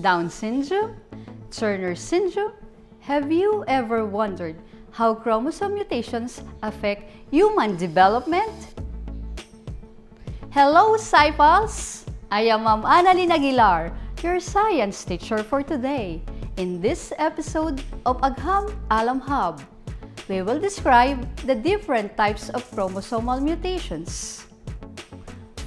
Down syndrome, Turner syndrome. Have you ever wondered how chromosome mutations affect human development? Hello, SciPals! I am Ma'am Annalyn Aguilar, your science teacher for today. In this episode of Agham Alam Hub, we will describe the different types of chromosomal mutations.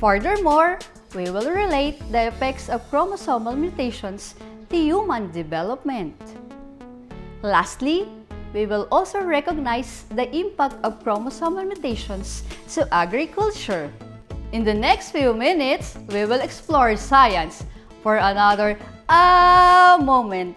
Furthermore, we will relate the effects of chromosomal mutations to human development. Lastly, we will also recognize the impact of chromosomal mutations to agriculture. In the next few minutes, we will explore science for another ah moment.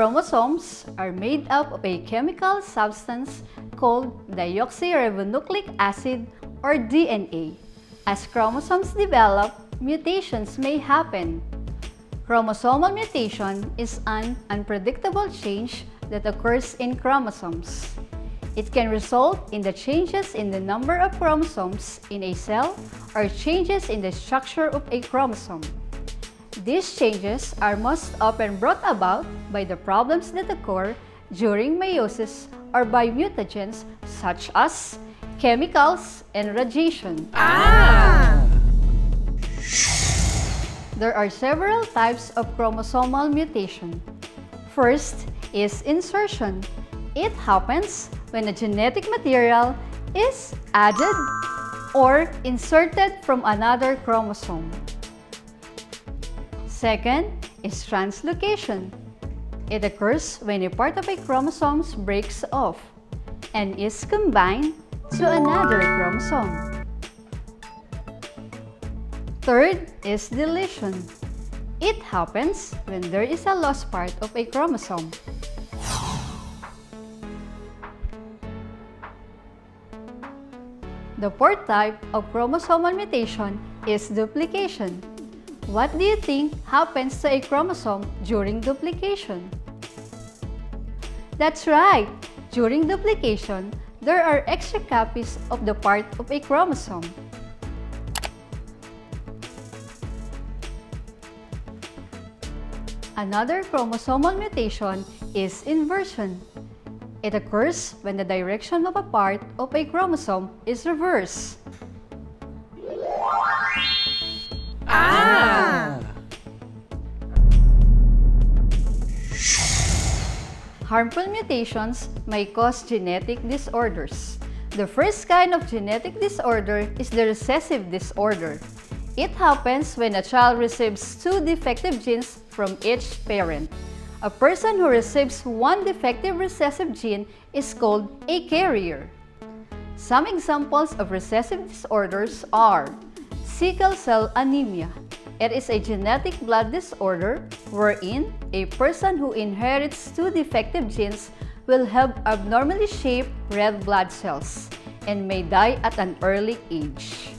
Chromosomes are made up of a chemical substance called deoxyribonucleic acid or DNA. As chromosomes develop, mutations may happen. Chromosomal mutation is an unpredictable change that occurs in chromosomes. It can result in the changes in the number of chromosomes in a cell or changes in the structure of a chromosome. These changes are most often brought about by the problems that occur during meiosis or by mutagens such as chemicals and radiation. Ah! There are several types of chromosomal mutation. First is insertion. It happens when a genetic material is added or inserted from another chromosome. Second is translocation. It occurs when a part of a chromosome breaks off and is combined to another chromosome. Third is deletion. It happens when there is a lost part of a chromosome. The fourth type of chromosomal mutation is duplication. What do you think happens to a chromosome during duplication? That's right! During duplication, there are extra copies of the part of a chromosome. Another chromosomal mutation is inversion. It occurs when the direction of a part of a chromosome is reversed. Ah! Harmful mutations may cause genetic disorders. The first kind of genetic disorder is the recessive disorder. It happens when a child receives two defective genes from each parent. A person who receives one defective recessive gene is called a carrier. Some examples of recessive disorders are sickle cell anemia. It is a genetic blood disorder wherein a person who inherits two defective genes will have abnormally shaped red blood cells and may die at an early age.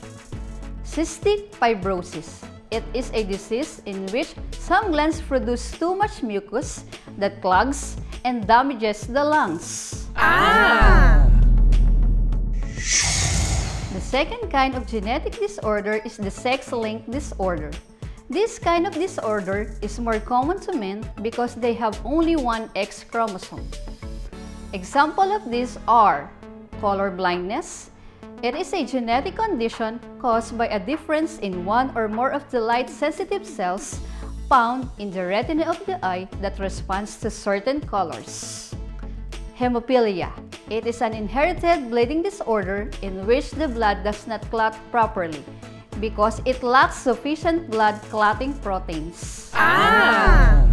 Cystic fibrosis. It is a disease in which some glands produce too much mucus that clogs and damages the lungs. Ah! Second kind of genetic disorder is the sex-linked disorder. This kind of disorder is more common to men because they have only one X chromosome. Example of these are color blindness. It is a genetic condition caused by a difference in one or more of the light-sensitive cells found in the retina of the eye that responds to certain colors. Hemophilia. It is an inherited bleeding disorder in which the blood does not clot properly because it lacks sufficient blood clotting proteins. Ah!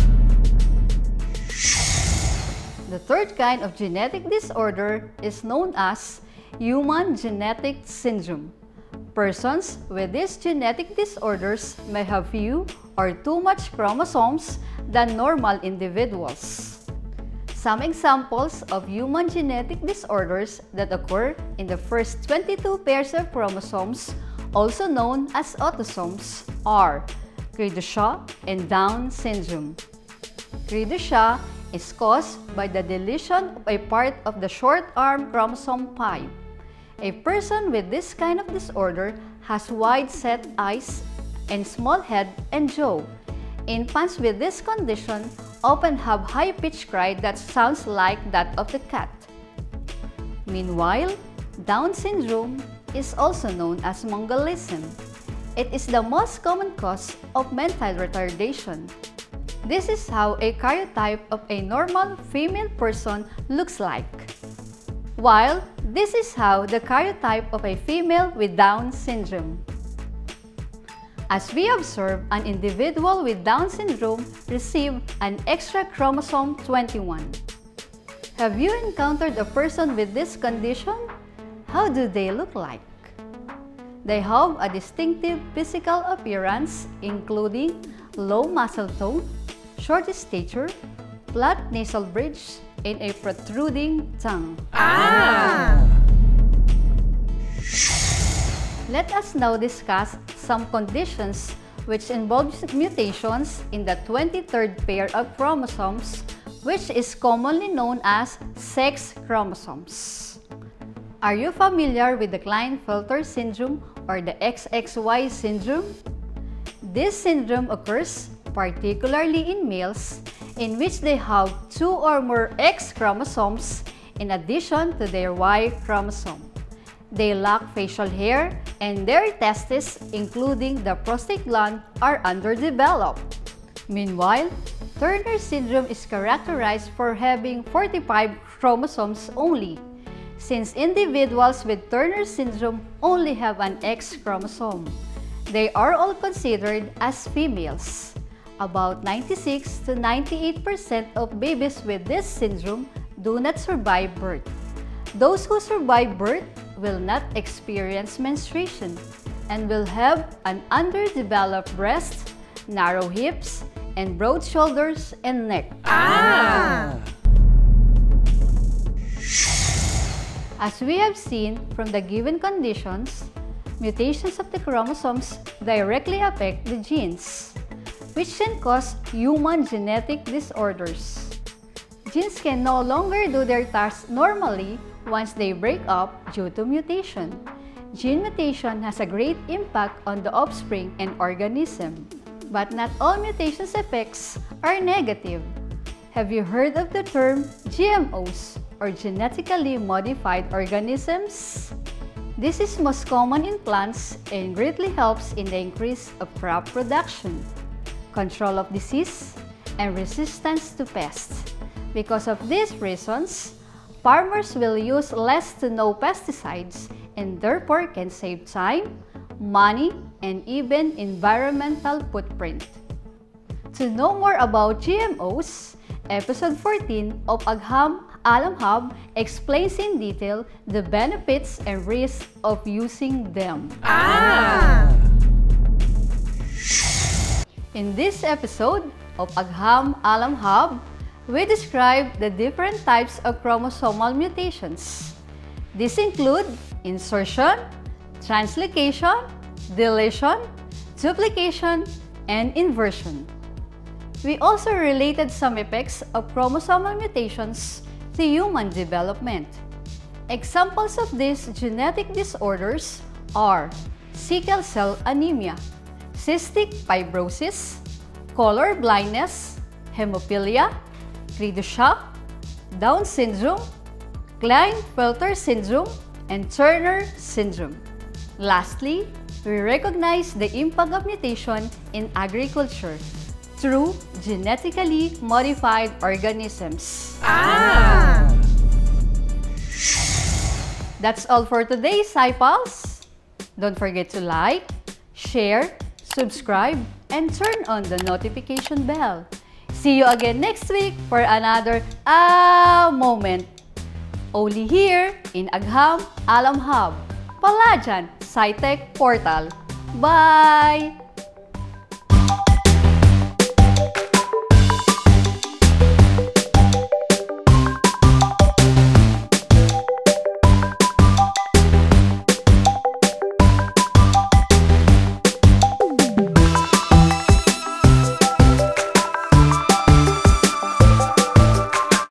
The third kind of genetic disorder is known as human genetic syndrome. Persons with these genetic disorders may have few or too much chromosomes than normal individuals. Some examples of human genetic disorders that occur in the first 22 pairs of chromosomes, also known as autosomes, are Chat and Down syndrome. Chat is caused by the deletion of a part of the short arm chromosome 5. A person with this kind of disorder has wide-set eyes and small head and jaw. Infants with this condition often have high-pitched cry that sounds like that of the cat. Meanwhile, Down syndrome is also known as Mongolism. It is the most common cause of mental retardation. This is how a karyotype of a normal female person looks like. While this is how the karyotype of a female with Down syndrome. As we observe, an individual with Down syndrome receive an extra chromosome 21. Have you encountered a person with this condition? How do they look like? They have a distinctive physical appearance including low muscle tone, short stature, flat nasal bridge, and a protruding tongue. Ah! Let us now discuss some conditions which involve mutations in the 23rd pair of chromosomes, which is commonly known as sex chromosomes. Are you familiar with the Klinefelter syndrome or the XXY syndrome? This syndrome occurs particularly in males in which they have two or more X chromosomes in addition to their Y chromosome. They lack facial hair and their testes, including the prostate gland, are underdeveloped. Meanwhile, Turner syndrome is characterized for having 45 chromosomes only, since individuals with Turner syndrome only have an X chromosome. They are all considered as females. About 96 to 98% of babies with this syndrome do not survive birth. Those who survive birth will not experience menstruation and will have an underdeveloped breast, narrow hips, and broad shoulders and neck. Ah! As we have seen from the given conditions, mutations of the chromosomes directly affect the genes, which can cause human genetic disorders. Genes can no longer do their tasks normally once they break up due to mutation. Gene mutation has a great impact on the offspring and organism. But not all mutations effects are negative. Have you heard of the term GMOs or genetically modified organisms? This is most common in plants and greatly helps in the increase of crop production, control of disease, and resistance to pests. Because of these reasons, farmers will use less to no pesticides and therefore can save time, money, and even environmental footprint. To know more about GMOs, episode 14 of Agham Alam Hub explains in detail the benefits and risks of using them. Ah! In this episode of Agham Alam Hub, we describe the different types of chromosomal mutations. These include insertion, translocation, deletion, duplication, and inversion. We also related some effects of chromosomal mutations to human development. Examples of these genetic disorders are sickle cell anemia, cystic fibrosis, color blindness, hemophilia, Du Down syndrome, Klinefelter syndrome, and Turner syndrome. Lastly, we recognize the impact of mutation in agriculture through genetically modified organisms. Ah! That's all for today, SciPals! Don't forget to like, share, subscribe, and turn on the notification bell. See you again next week for another Ah moment. Only here in Agham Alam Hub. Palajan SciTech portal. Bye!